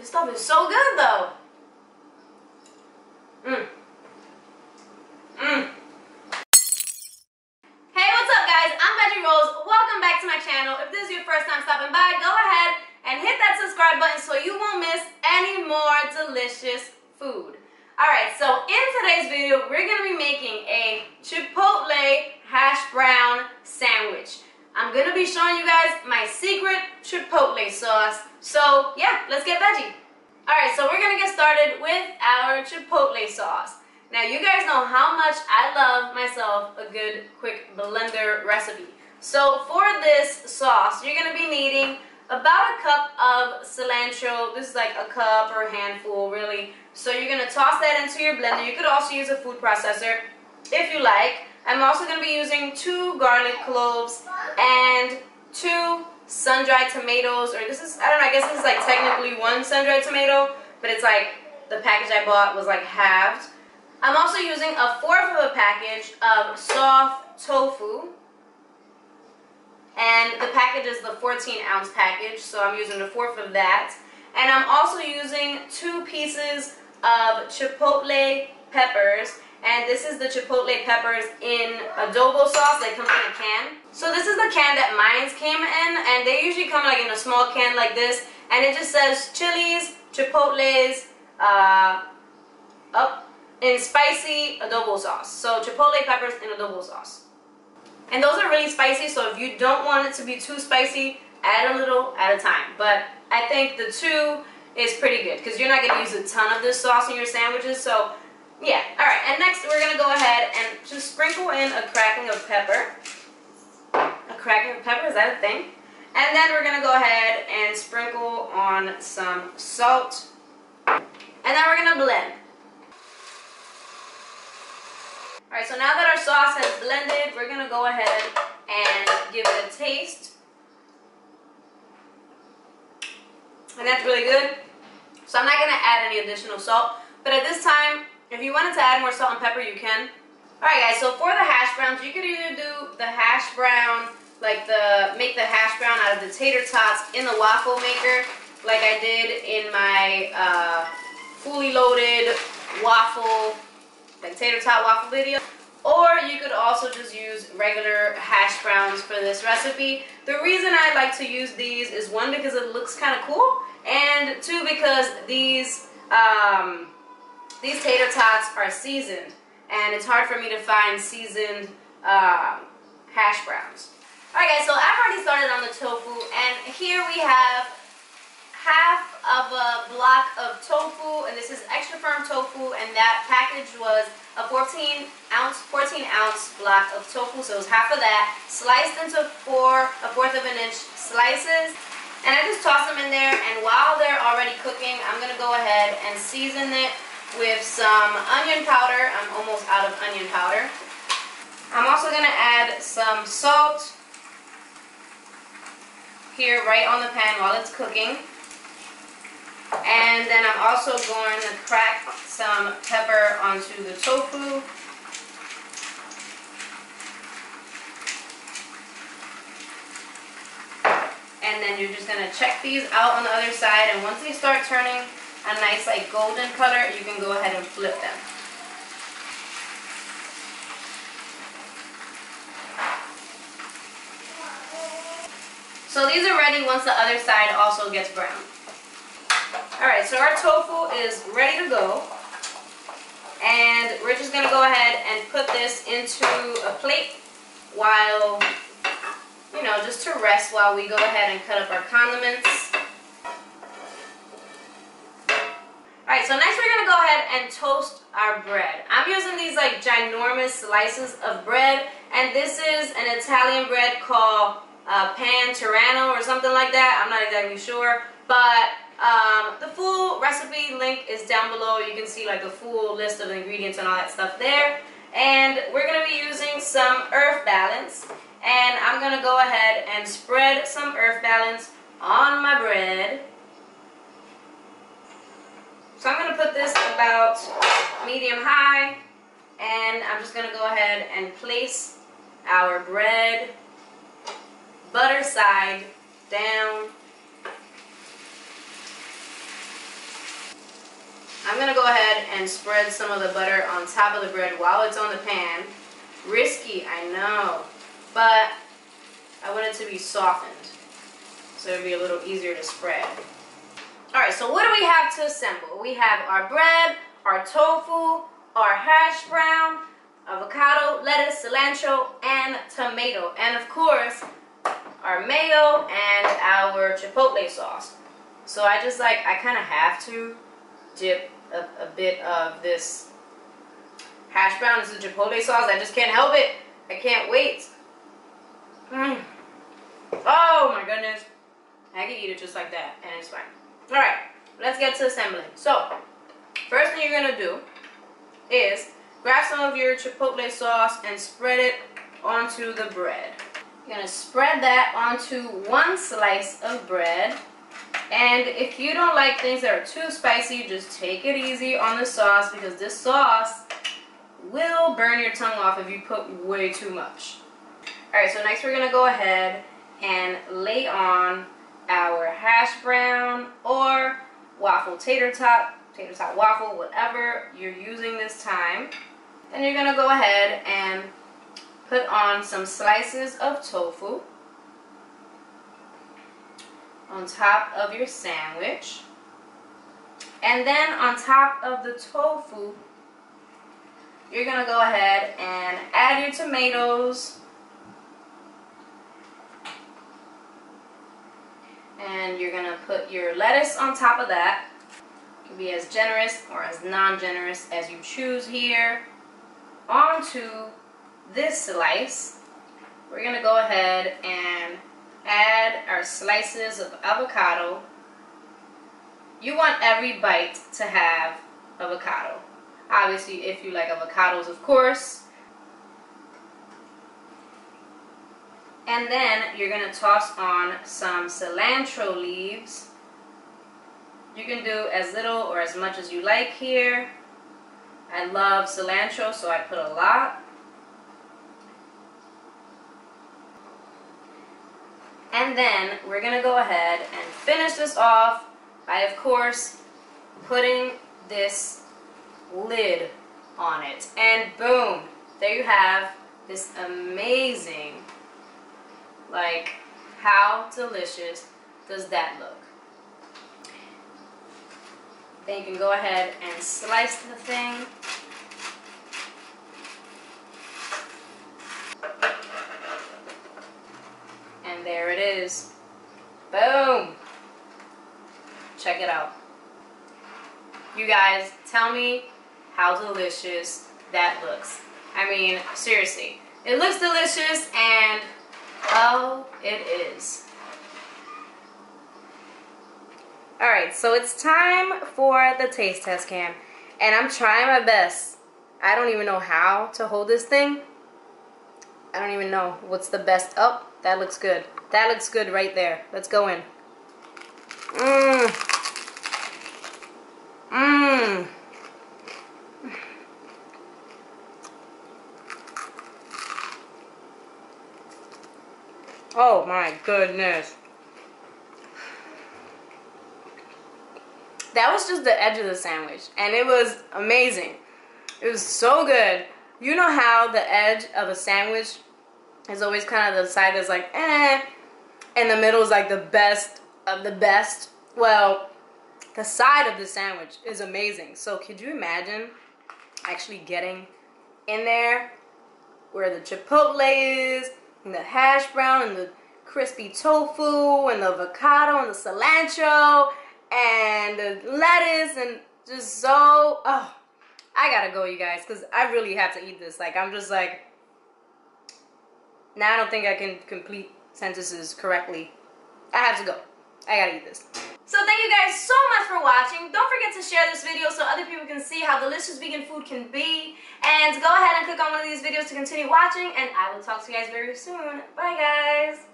This stuff is so good though. Mmm. Mmm. Hey, what's up guys? I'm Veggie Rose. Welcome back to my channel. If this is your first time stopping by, go ahead and hit that subscribe button so you won't miss any more delicious food. Alright, so in today's video, we're going to be making a Chipotle hash brown sandwich. I'm going to be showing you guys my secret Chipotle sauce. So yeah, let's get veggie. Alright, so we're going to get started with our Chipotle sauce. Now you guys know how much I love myself a good quick blender recipe. So for this sauce, you're going to be needing about a cup of cilantro. This is like a cup or a handful, really. So you're going to toss that into your blender. You could also use a food processor if you like. I'm also going to be using two garlic cloves and two sun-dried tomatoes. Or this is, I don't know, I guess this is like technically one sun-dried tomato. But it's like the package I bought was like halved. I'm also using a fourth of a package of soft tofu. And the package is the 14 ounce package, so I'm using a fourth of that. And I'm also using two pieces of chipotle peppers. And this is the chipotle peppers in adobo sauce. They come in a can. So this is the can that mines came in. And they usually come like in a small can like this. And it just says chilies, chipotles, uh, up in spicy adobo sauce. So chipotle peppers in adobo sauce. And those are really spicy, so if you don't want it to be too spicy, add a little at a time. But I think the two is pretty good because you're not going to use a ton of this sauce in your sandwiches. So yeah, alright. And next we're going to go ahead and just sprinkle in a cracking of pepper. A cracking of pepper, is that a thing? And then we're going to go ahead and sprinkle on some salt. And then we're going to blend. Alright, so now that our sauce has blended, we're going to go ahead and give it a taste. And that's really good. So I'm not going to add any additional salt. But at this time, if you wanted to add more salt and pepper, you can. Alright guys, so for the hash browns, you could either do the hash brown, like the, make the hash brown out of the tater tots in the waffle maker, like I did in my uh, fully loaded waffle like tater tot waffle video. Or you could also just use regular hash browns for this recipe. The reason I like to use these is one because it looks kind of cool and two because these um, these tater tots are seasoned and it's hard for me to find seasoned um, hash browns. Alright guys, so I've already started on the tofu and here we have half of a block of tofu, and this is extra firm tofu, and that package was a 14 ounce, 14 ounce block of tofu, so it was half of that, sliced into four, a fourth of an inch slices, and I just toss them in there, and while they're already cooking, I'm going to go ahead and season it with some onion powder. I'm almost out of onion powder. I'm also going to add some salt here right on the pan while it's cooking. And then I'm also going to crack some pepper onto the tofu. And then you're just going to check these out on the other side. And once they start turning a nice like golden color, you can go ahead and flip them. So these are ready once the other side also gets brown. Alright, so our tofu is ready to go. And we're just going to go ahead and put this into a plate while, you know, just to rest while we go ahead and cut up our condiments. Alright, so next we're going to go ahead and toast our bread. I'm using these like ginormous slices of bread. And this is an Italian bread called uh, Pan Turano or something like that. I'm not exactly sure. But um, the full recipe link is down below. You can see like the full list of ingredients and all that stuff there. And we're going to be using some earth balance. And I'm going to go ahead and spread some earth balance on my bread. So I'm going to put this about medium high. And I'm just going to go ahead and place our bread butter side down I'm gonna go ahead and spread some of the butter on top of the bread while it's on the pan. Risky, I know, but I want it to be softened so it'll be a little easier to spread. All right, so what do we have to assemble? We have our bread, our tofu, our hash brown, avocado, lettuce, cilantro, and tomato. And of course, our mayo and our chipotle sauce. So I just like, I kind of have to dip a, a, bit of this hash brown into chipotle sauce. I just can't help it. I can't wait. Mm. Oh my goodness. I can eat it just like that and it's fine. Alright, let's get to assembling. So, first thing you're to do is grab some of your chipotle sauce and spread it onto the bread. You're to spread that onto one slice of bread. And if you don't like things that are too spicy, just take it easy on the sauce because this sauce will burn your tongue off if you put way too much. Alright, so next we're going to go ahead and lay on our hash brown or waffle tater tot, tater tot waffle, whatever you're using this time. Then you're going to go ahead and put on some slices of tofu on top of your sandwich. And then on top of the tofu, you're going to go ahead and add your tomatoes you're gonna put your lettuce on top of that. You can be as generous or as non-generous as you choose here. Onto this slice, we're gonna go ahead and add our slices of avocado. You want every bite to have avocado. Obviously, if you like avocados, of course, And then you're going to toss on some cilantro leaves. You can do as little or as much as you like here. I love cilantro, so I put a lot. And then we're going to go ahead and finish this off by, of course, putting this lid on it. And boom, there you have this amazing like, how delicious does that look? Then you can go ahead and slice the thing. And there it is. Boom! Check it out. You guys, tell me how delicious that looks. I mean, seriously. It looks delicious and Oh, it is. Alright, so it's time for the taste test cam. And I'm trying my best. I don't even know how to hold this thing. I don't even know what's the best. Oh, that looks good. That looks good right there. Let's go in. Mmm. Oh my goodness. That was just the edge of the sandwich. And it was amazing. It was so good. You know how the edge of a sandwich is always kind of the side that's like, eh. And the middle is like the best of the best. Well, the side of the sandwich is amazing. So could you imagine actually getting in there where the chipotle is and the hash brown and the crispy tofu and the avocado and the cilantro and the lettuce and just so oh I gotta go you guys because I really have to eat this like I'm just like now I don't think I can complete sentences correctly I have to go I gotta eat this so thank you guys so much for watching. Don't forget to share this video so other people can see how delicious vegan food can be. And go ahead and click on one of these videos to continue watching. And I will talk to you guys very soon. Bye guys.